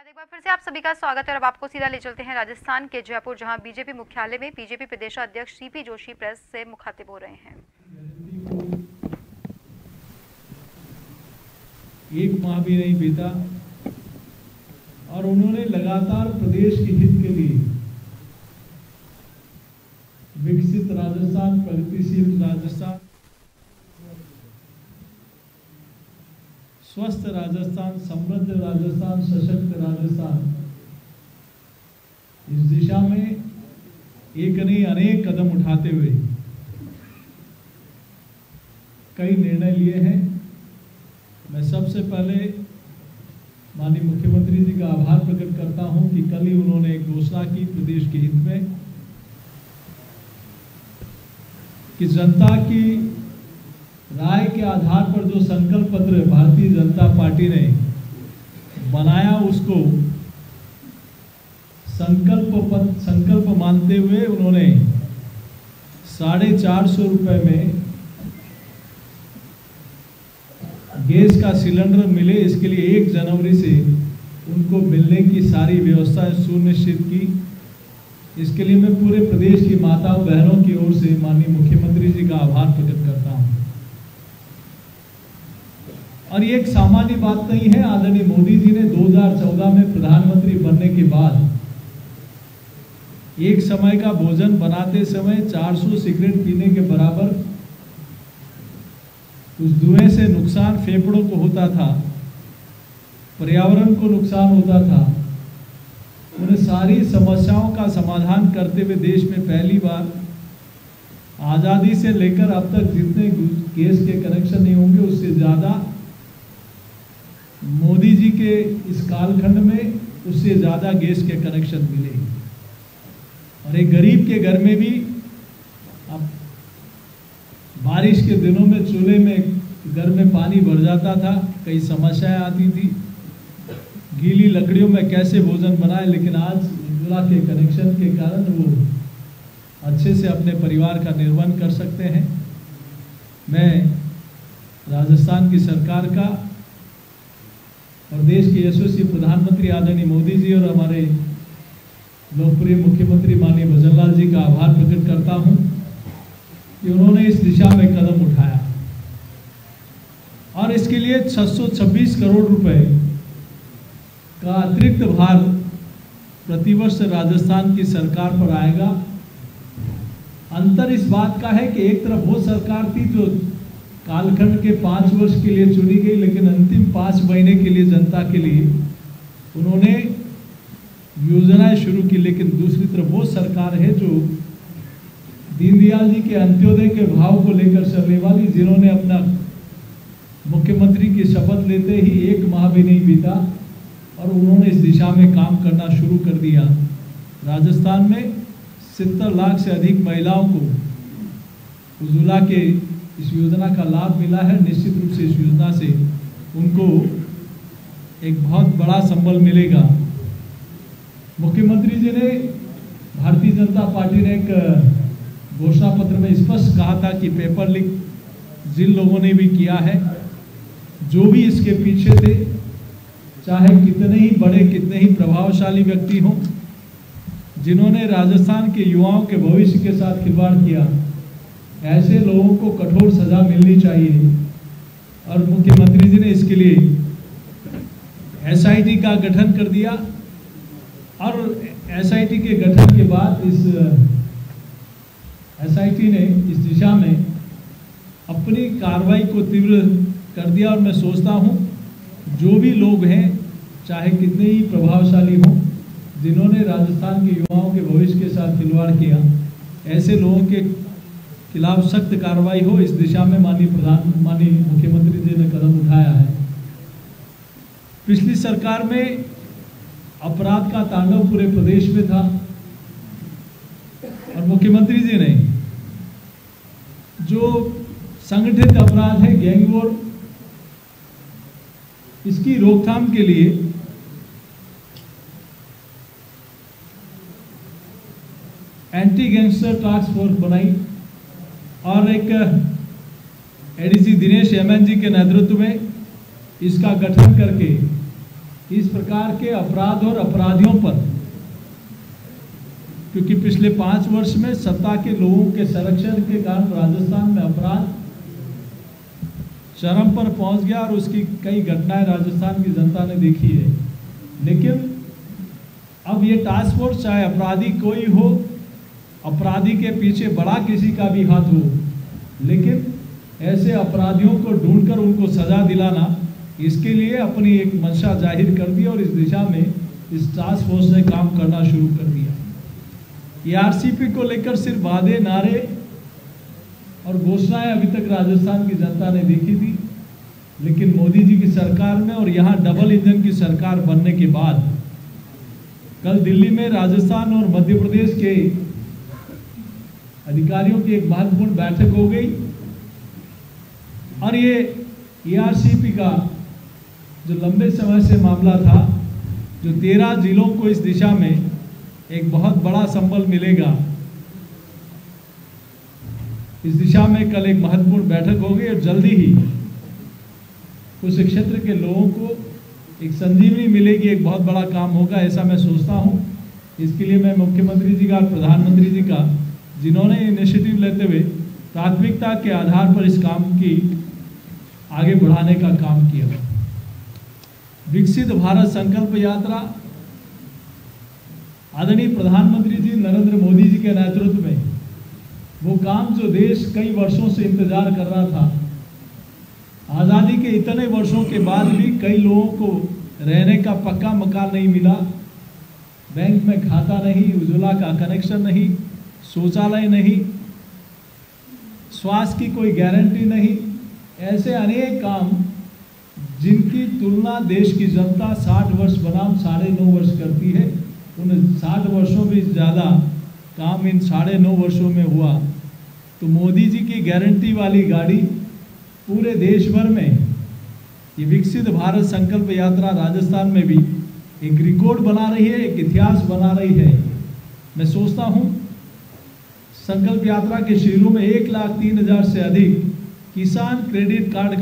एक बार फिर से आप सभी का स्वागत है और अब आपको सीधा ले चलते हैं राजस्थान के जयपुर, जहाँ बीजेपी मुख्यालय में बीजेपी प्रदेशाध्यक्ष सीपी जोशी प्रेस से मुखातिब हो रहे हैं। एक माह भी नहीं बीता और उन्होंने लगातार प्रदेश के हित के लिए विकसित राजस्थान, प्रगतिशील राजस्थान स्वस्थ राजस्थान, समृद्ध राजस्थान, सशक्त राजस्थान। इस दिशा में एक नहीं, अनेक कदम उठाते हुए कई निर्णय लिए हैं। मैं सबसे पहले माननीय मुख्यमंत्री जी का आभार प्रकट करता हूँ कि कल ही उन्होंने एक घोषणा की प्रदेश के हित में कि जनता की राय के आधार पर जो संकल्प पत्र भारतीय जनता पार्टी ने बनाया, उसको संकल्प संकल्प मानते हुए उन्होंने साढ़े चार सौ रुपये में गैस का सिलेंडर मिले। इसके लिए एक जनवरी से उनको मिलने की सारी व्यवस्था सुनिश्चित की। इसके लिए मैं पूरे प्रदेश की माताओं, बहनों की ओर से माननीय मुख्यमंत्री जी का आभार प्रकट करता हूँ। और ये एक सामान्य बात नहीं है, आदरणीय मोदी जी ने 2014 में प्रधानमंत्री बनने के बाद एक समय का भोजन बनाते समय 400 सिगरेट पीने के बराबर उस धुएँ से नुकसान फेफड़ों को होता था, पर्यावरण को नुकसान होता था। उन्हें सारी समस्याओं का समाधान करते हुए देश में पहली बार आज़ादी से लेकर अब तक जितने गैस के कनेक्शन नहीं होंगे, उससे ज़्यादा मोदी जी के इस कालखंड में उससे ज़्यादा गैस के कनेक्शन मिले और एक गरीब के घर में भी अब बारिश के दिनों में चूल्हे में घर में पानी भर जाता था, कई समस्याएँ आती थी। गीली लकड़ियों में कैसे भोजन बनाए, लेकिन आज उज्ज्वला के कनेक्शन के कारण वो अच्छे से अपने परिवार का निर्वहन कर सकते हैं। मैं राजस्थान की सरकार का और देश के यशस्वी प्रधानमंत्री आदरणीय मोदी जी और हमारे लोकप्रिय मुख्यमंत्री माननीय भजनलाल जी का आभार प्रकट करता हूँ कि उन्होंने इस दिशा में कदम उठाया। और इसके लिए 626 करोड़ रुपए का अतिरिक्त भार प्रतिवर्ष राजस्थान की सरकार पर आएगा। अंतर इस बात का है कि एक तरफ़ वो सरकार थी जो कालखंड के पाँच वर्ष के लिए चुनी गई, लेकिन अंतिम पाँच महीने के लिए जनता के लिए उन्होंने योजनाएँ शुरू की, लेकिन दूसरी तरफ़ वो सरकार है जो दीनदयाल जी के अंत्योदय के भाव को लेकर चलने वाली, जिन्होंने अपना मुख्यमंत्री की शपथ लेते ही एक माह भी नहीं बीता और उन्होंने इस दिशा में काम करना शुरू कर दिया। राजस्थान में सत्तर लाख से अधिक महिलाओं को उज्ज्वला के इस योजना का लाभ मिला है। निश्चित रूप से इस योजना से उनको एक बहुत बड़ा संबल मिलेगा। मुख्यमंत्री जी ने, भारतीय जनता पार्टी ने एक, घोषणा पत्र में स्पष्ट कहा था कि पेपर लीक जिन लोगों ने भी किया है, जो भी इसके पीछे थे, चाहे कितने ही बड़े, कितने ही प्रभावशाली व्यक्ति हों, जिन्होंने राजस्थान के युवाओं के भविष्य के साथ खिलवाड़ किया ऐसे लोगों को कठोर सजा मिलनी चाहिए। और मुख्यमंत्री जी ने इसके लिए एसआईटी का गठन कर दिया। और एसआईटी के गठन के बाद इस एसआईटी ने इस दिशा में अपनी कार्रवाई को तीव्र कर दिया। और मैं सोचता हूँ, जो भी लोग हैं, चाहे कितने ही प्रभावशाली हों, जिन्होंने राजस्थान के युवाओं के भविष्य के साथ खिलवाड़ किया, ऐसे लोगों के खिलाफ सख्त कार्रवाई हो, इस दिशा में माननीय प्रधान, माननीय मुख्यमंत्री जी ने कदम उठाया है। पिछली सरकार में अपराध का तांडव पूरे प्रदेश में था और मुख्यमंत्री जी ने जो संगठित अपराध है, गैंग वॉर इसकी रोकथाम के लिए एंटी गैंगस्टर टास्क फोर्स बनाई। और एक एडीसी दिनेश एमएन जी के नेतृत्व में इसका गठन करके इस प्रकार के अपराध और अपराधियों पर, क्योंकि पिछले पाँच वर्ष में सत्ता के लोगों के संरक्षण के कारण राजस्थान में अपराध चरम पर पहुँच गया और उसकी कई घटनाएँ राजस्थान की जनता ने देखी है। लेकिन अब ये टास्क फोर्स चाहे अपराधी कोई हो अपराधी के पीछे बड़ा किसी का भी हाथ हो। लेकिन ऐसे अपराधियों को ढूंढकर उनको सजा दिलाना, इसके लिए अपनी एक मंशा ज़ाहिर कर दी और इस दिशा में इस टास्क फोर्स ने काम करना शुरू कर दिया। आरसीपी को लेकर सिर्फ़ वादे, नारे और घोषणाएँ अभी तक राजस्थान की जनता ने देखी थी। लेकिन मोदी जी की सरकार में और यहाँ डबल इंजन की सरकार बनने के बाद, कल दिल्ली में राजस्थान और मध्य प्रदेश के अधिकारियों की एक महत्वपूर्ण बैठक हो गई। और ये ईआरसीपी का जो लंबे समय से मामला था, जो तेरह जिलों को इस दिशा में एक बहुत बड़ा संबल मिलेगा, इस दिशा में कल एक महत्वपूर्ण बैठक हो गई और जल्दी ही उस क्षेत्र के लोगों को एक संजीवनी मिलेगी, एक बहुत बड़ा काम होगा, ऐसा मैं सोचता हूँ। इसके लिए मैं मुख्यमंत्री जी का और प्रधानमंत्री जी का जिन्होंने इनिशिएटिव लेते हुए प्राथमिकता के आधार पर इस काम की आगे बढ़ाने का काम किया। विकसित भारत संकल्प यात्रा, आदरणीय प्रधानमंत्री जी नरेंद्र मोदी जी के नेतृत्व में वो काम जो देश कई वर्षों से इंतज़ार कर रहा था, आज़ादी के इतने वर्षों के बाद भी कई लोगों को रहने का पक्का मकान नहीं मिला। बैंक में खाता नहीं उज्ज्वला का कनेक्शन नहीं। शौचालय नहीं स्वास्थ्य की कोई गारंटी नहीं, ऐसे अनेक काम जिनकी तुलना देश की जनता 60 वर्ष बनाम साढ़े नौ वर्ष करती है। उन 60 वर्षों भी ज़्यादा काम इन साढ़े नौ वर्षों में हुआ। तो मोदी जी की गारंटी वाली गाड़ी पूरे देश भर में, ये विकसित भारत संकल्प यात्रा राजस्थान में भी एक रिकॉर्ड बना रही है, एक इतिहास बना रही है। मैं सोचता हूँ संकल्प यात्रा के शिविरों में एक लाख तीन हज़ार से अधिक किसान क्रेडिट कार्ड